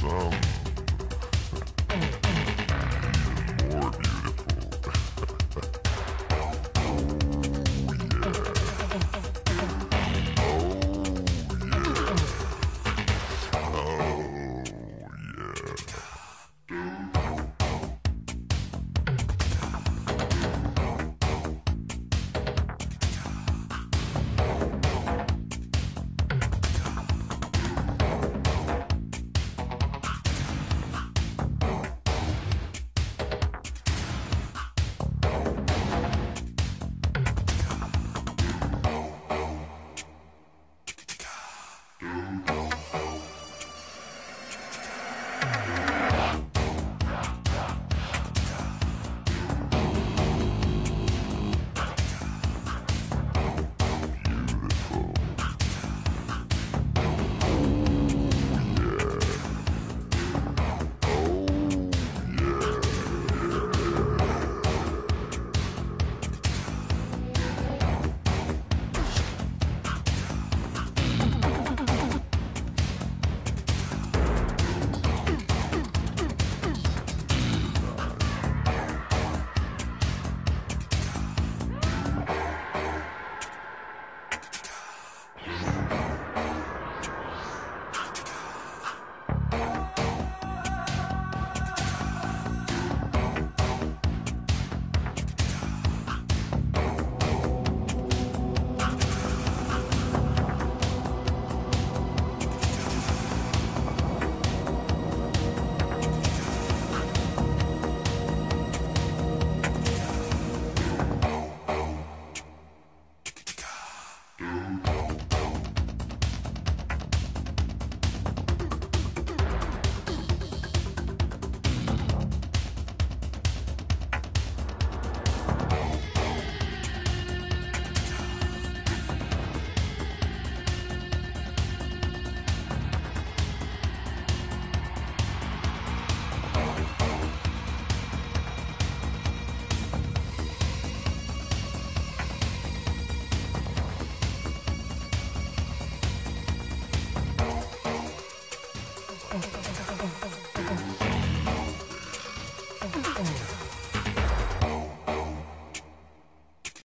some